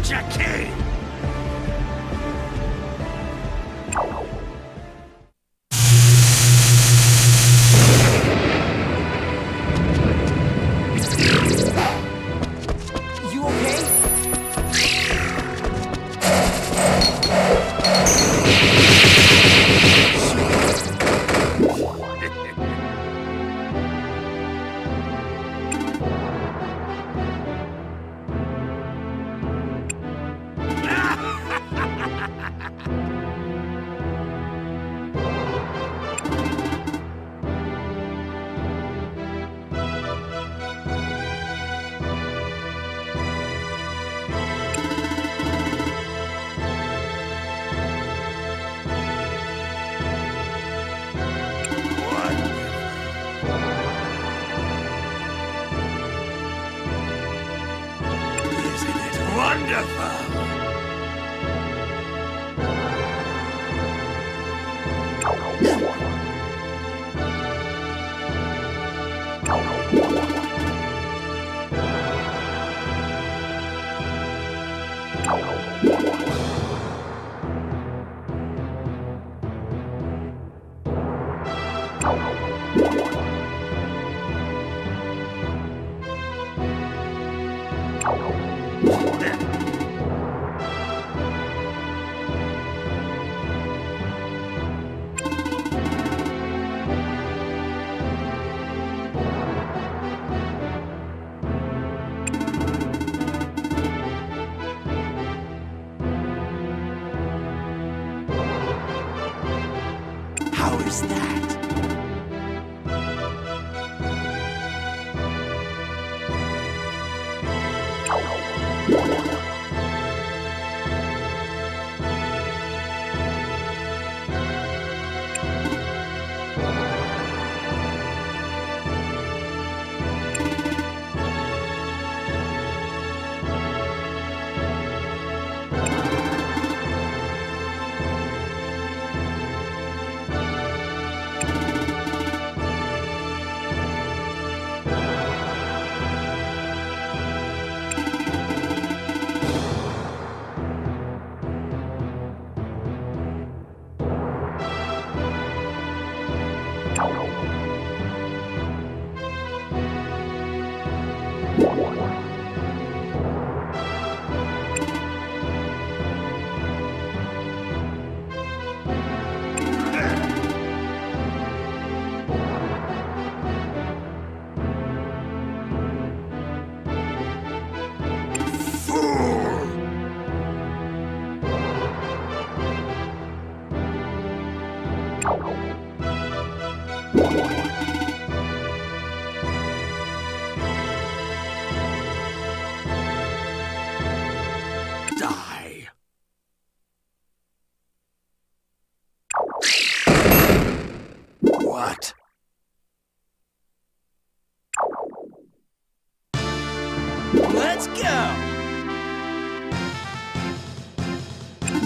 world's future king!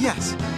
Yes.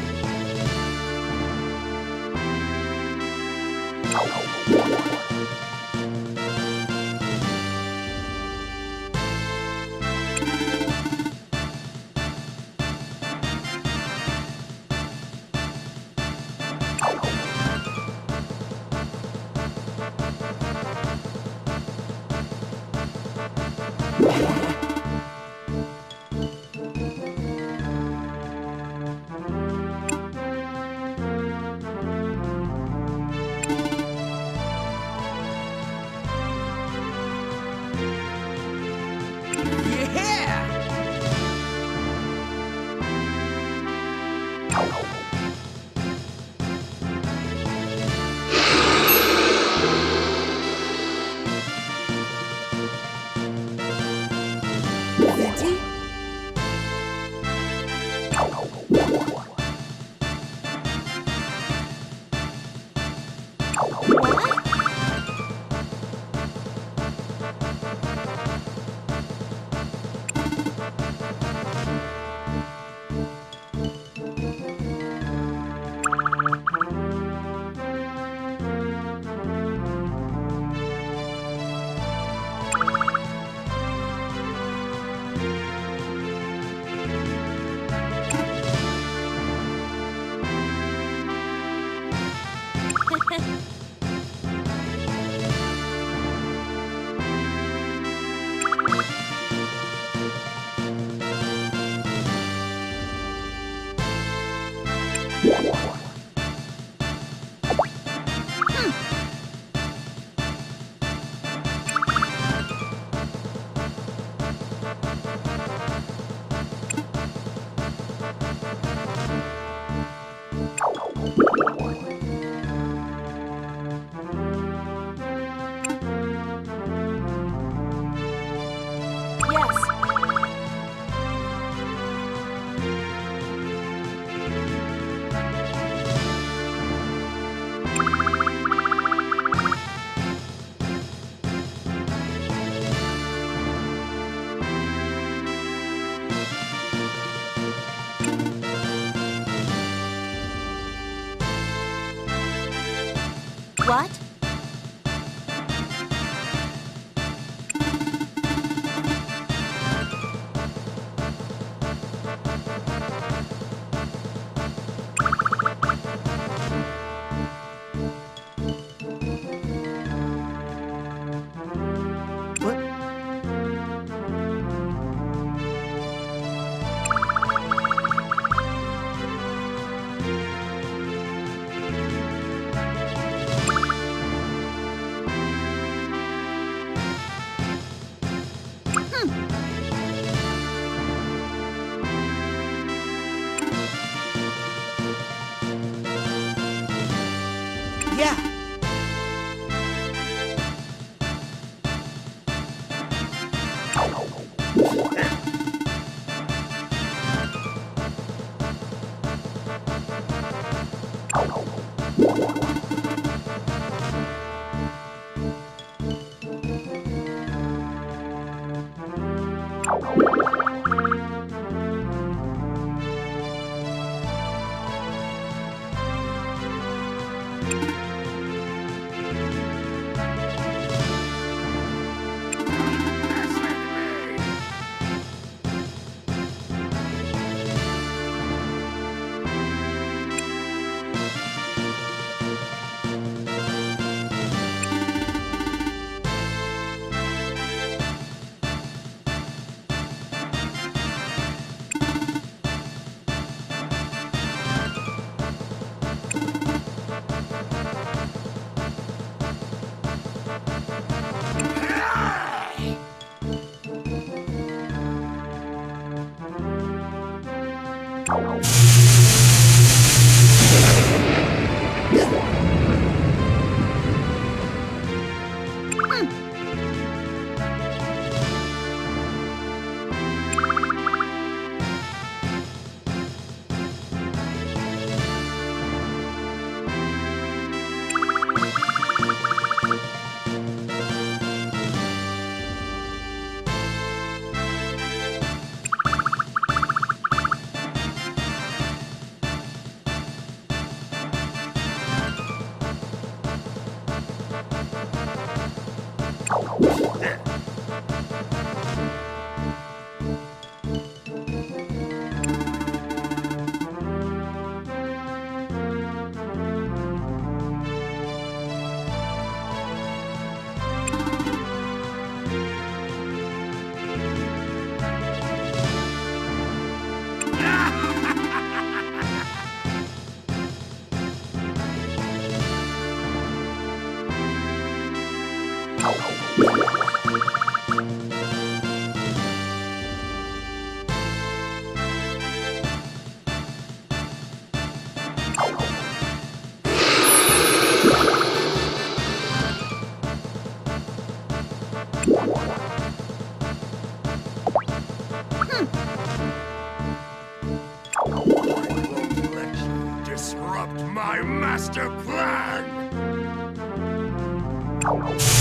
Feel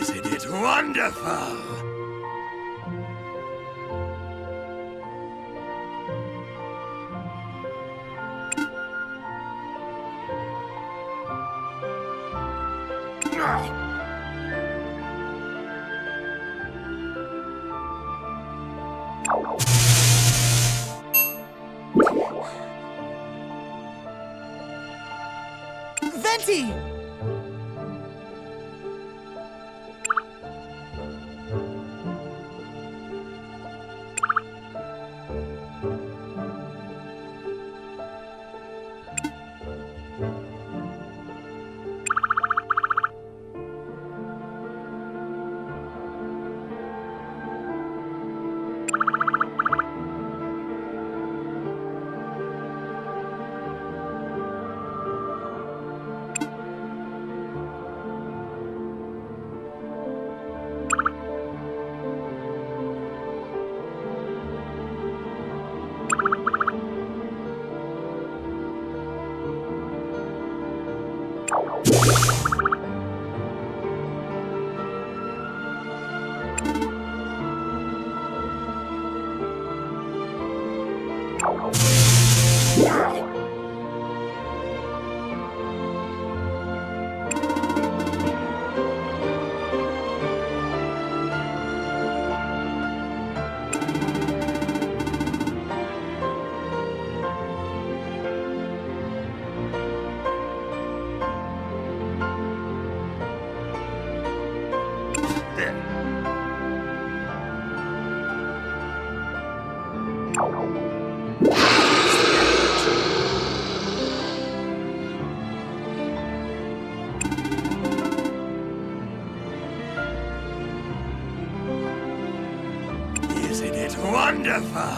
Isn't it wonderful? Wonderful!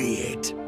Be it.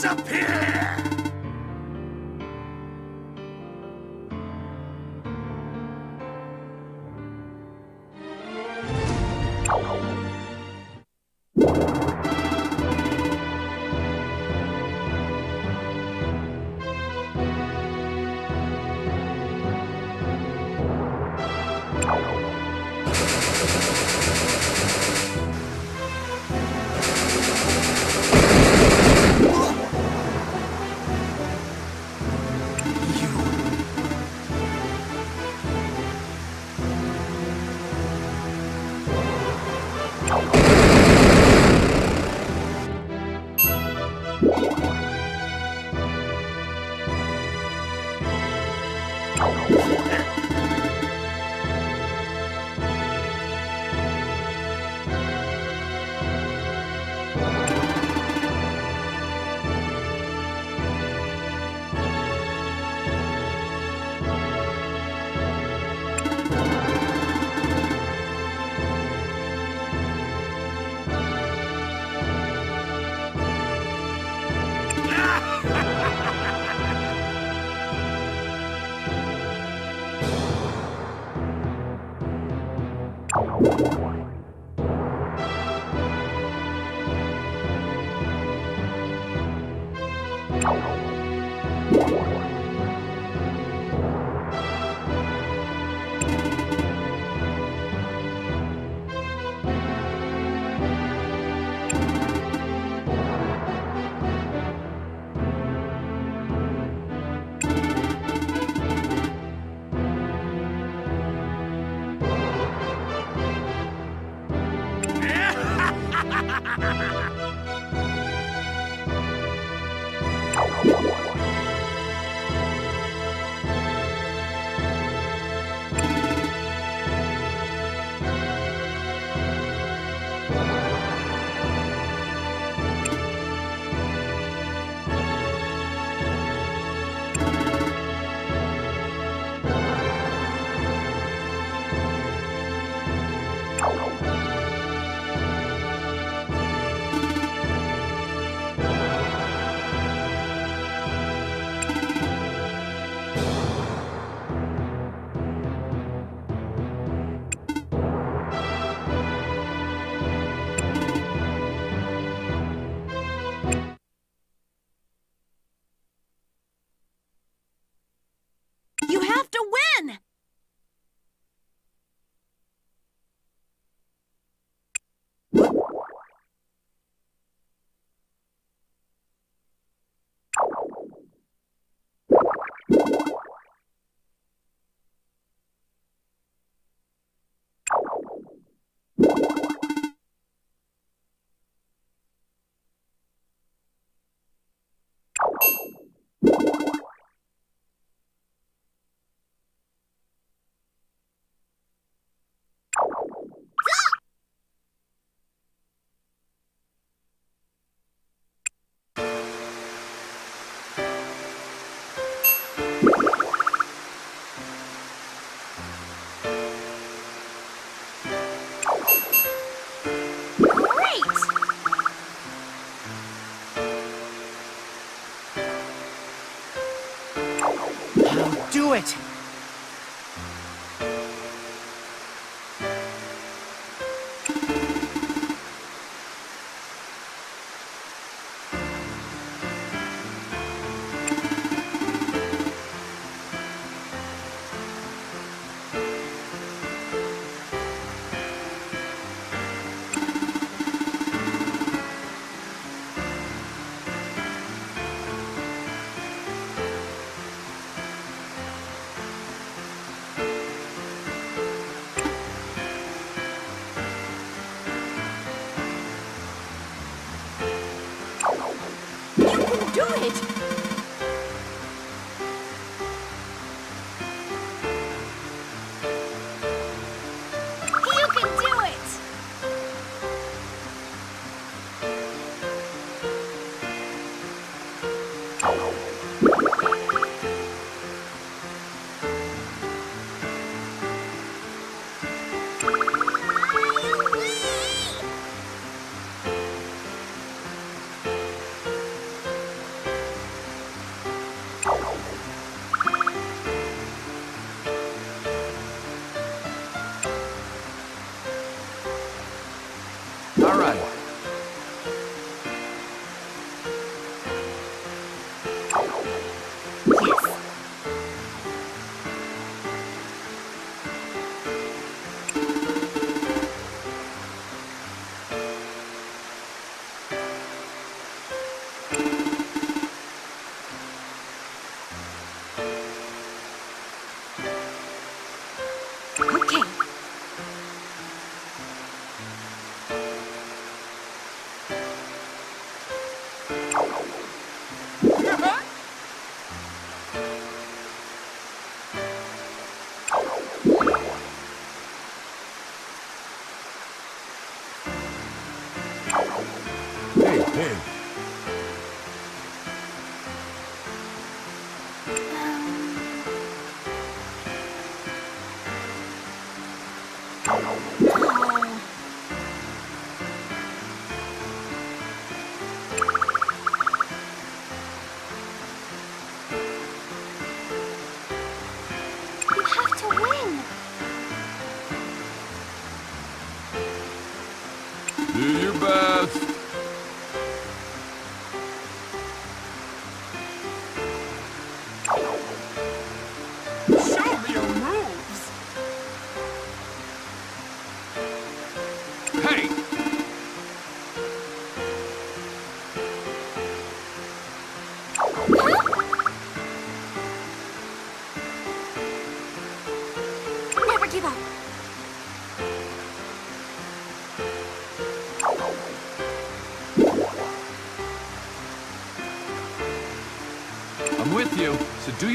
Disappear! Can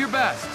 your best.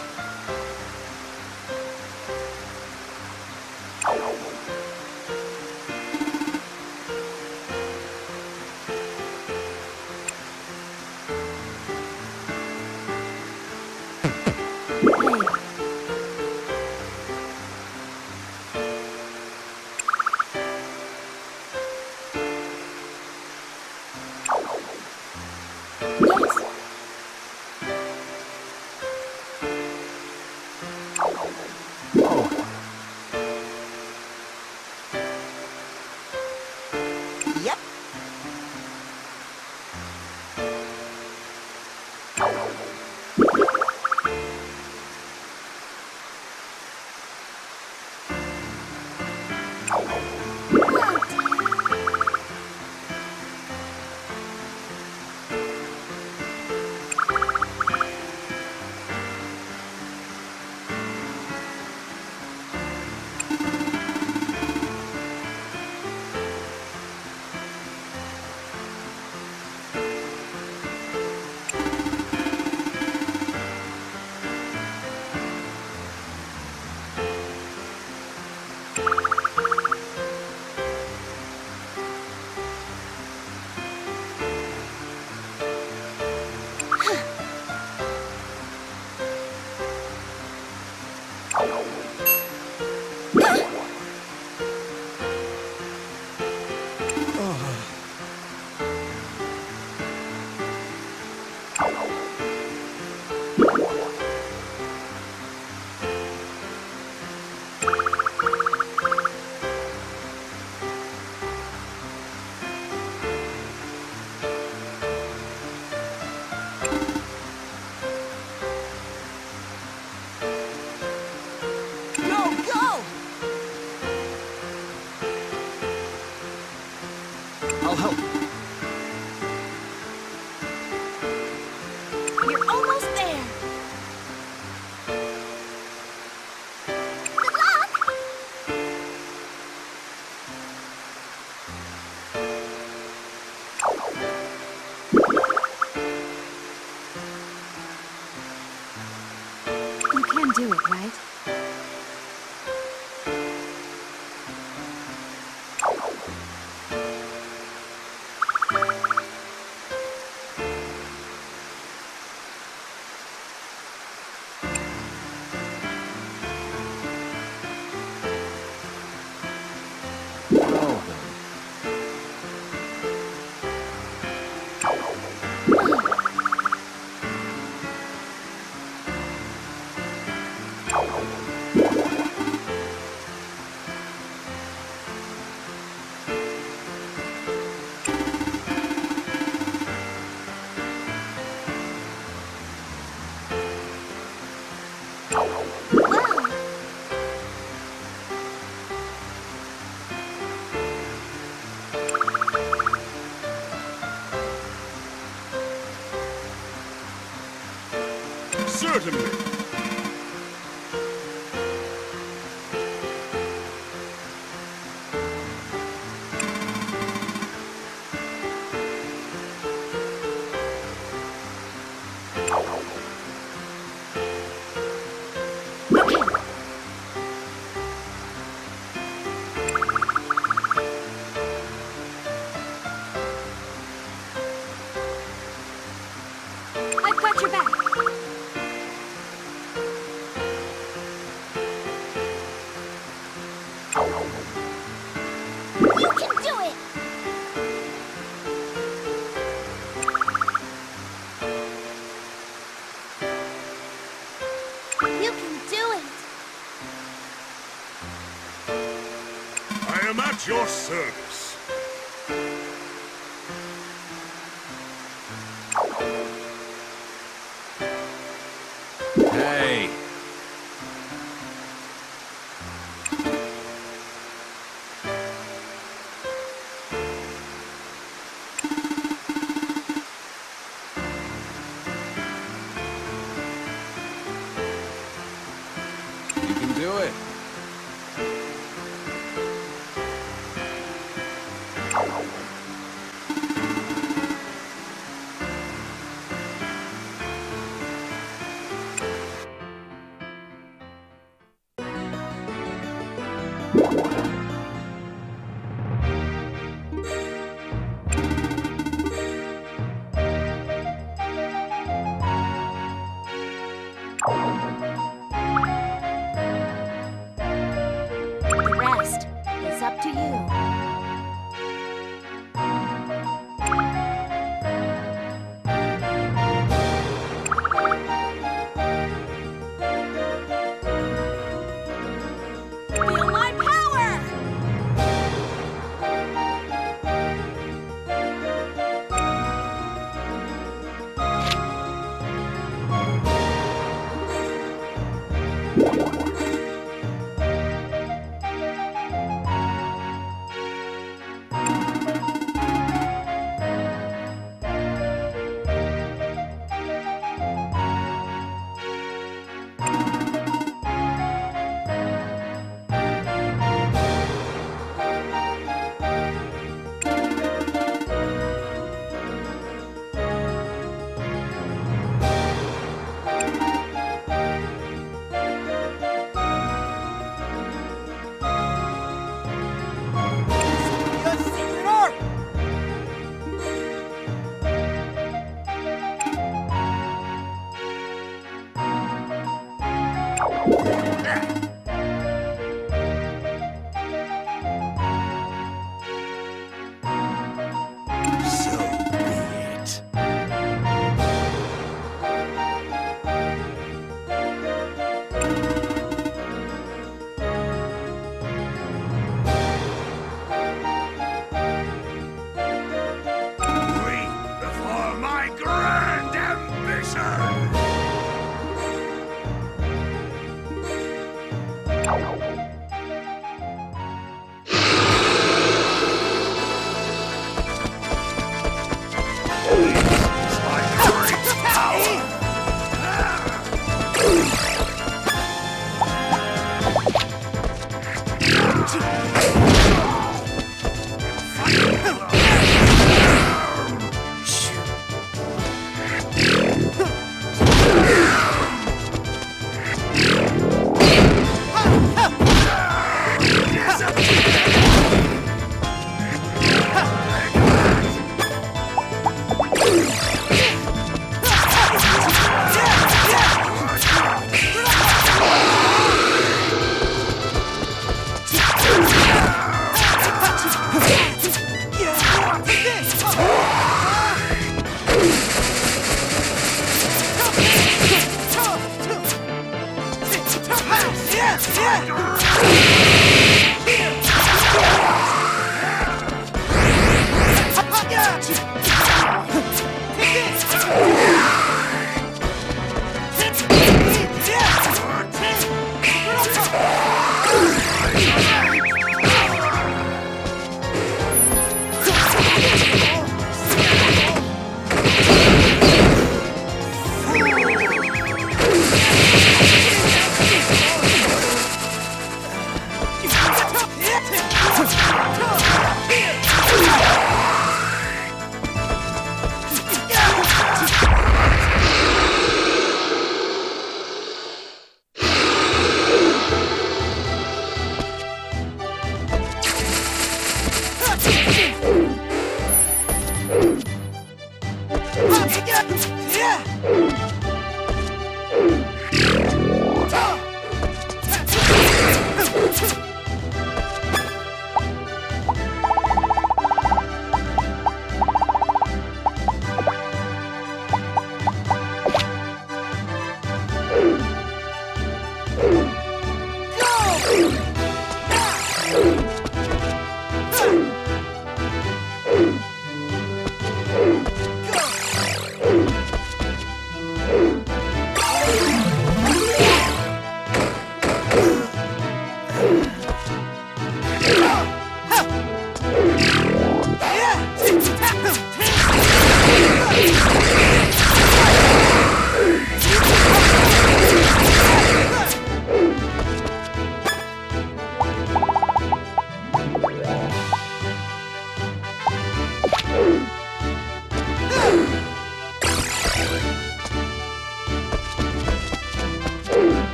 Certainly.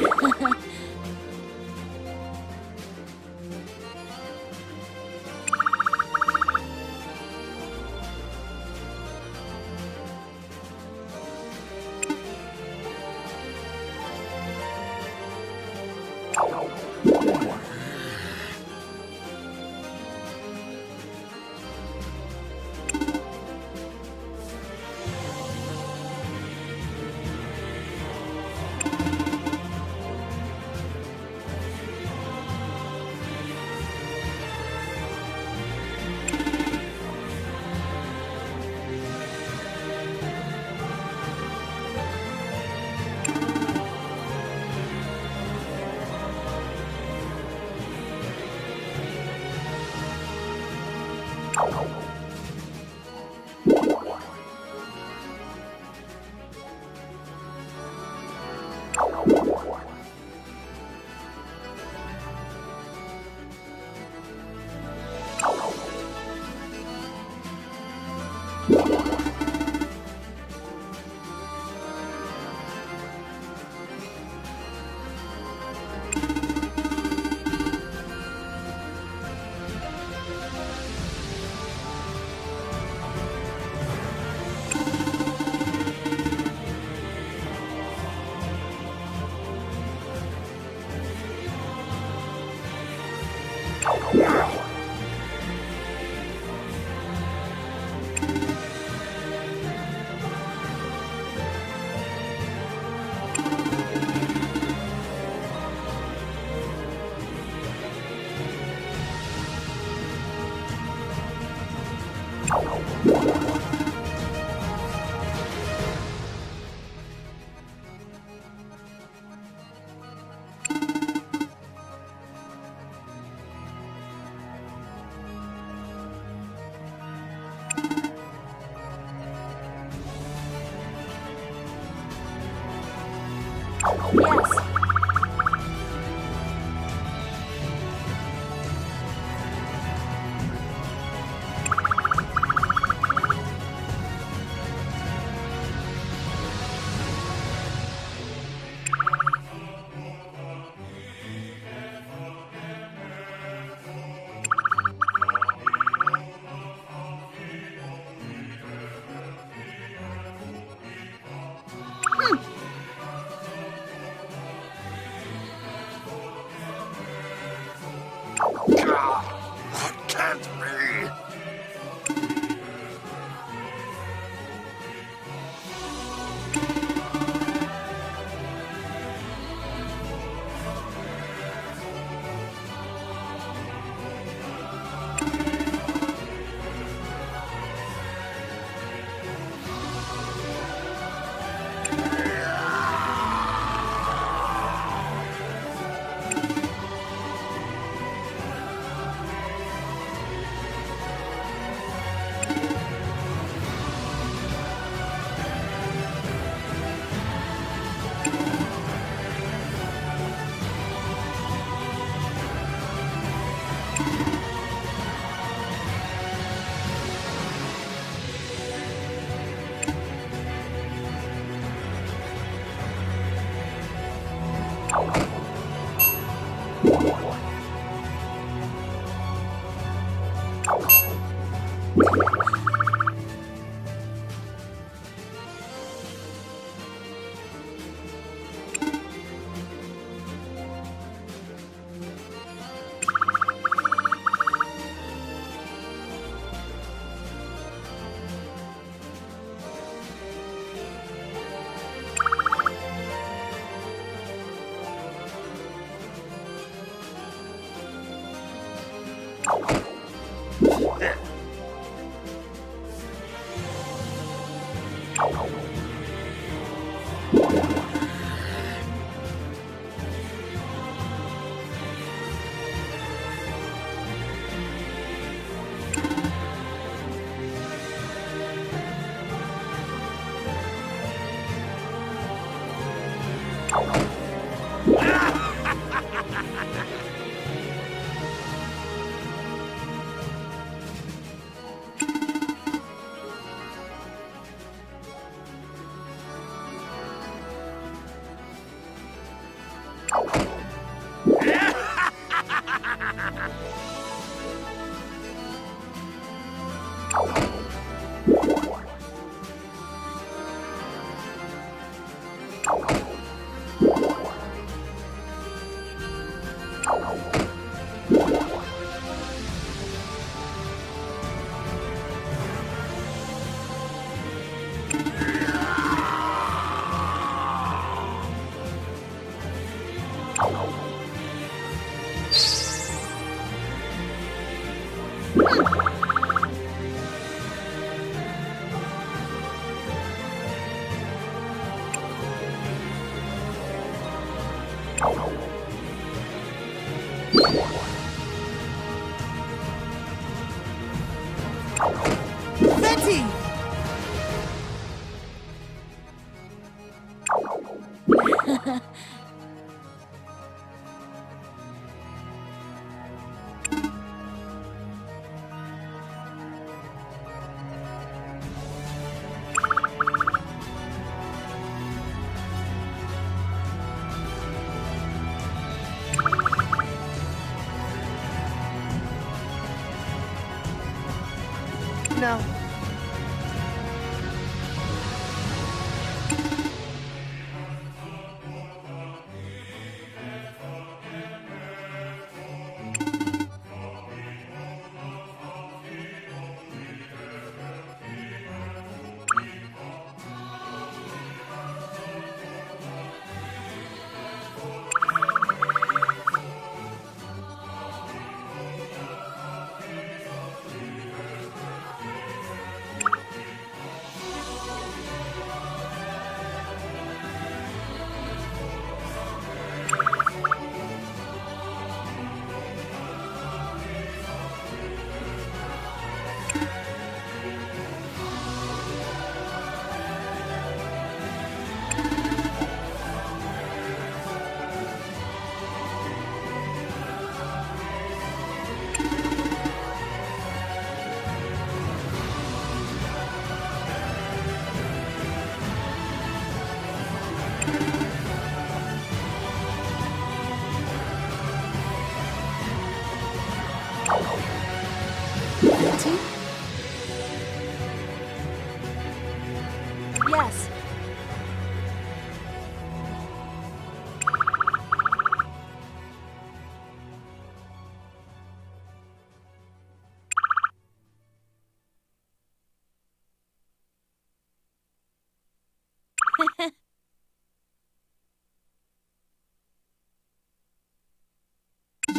Yeah. No.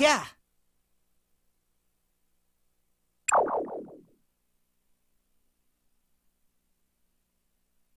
Yeah.